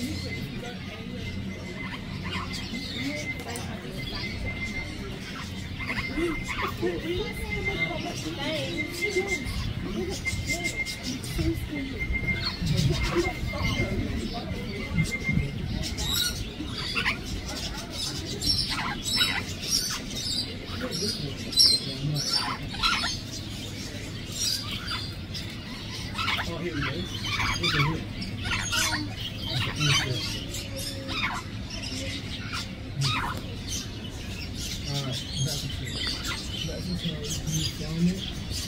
Oh, here we go. Alright, back to you. Back to you. You film it.